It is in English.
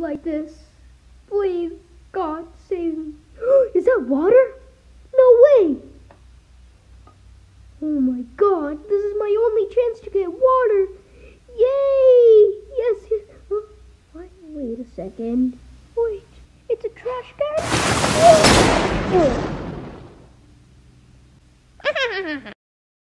like this. Please, God, save me. Is that water? No way! Oh my god, this is my only chance to get water. Yay! Yes, yes. Oh, Wait a second. Wait, it's a trash can? Oh.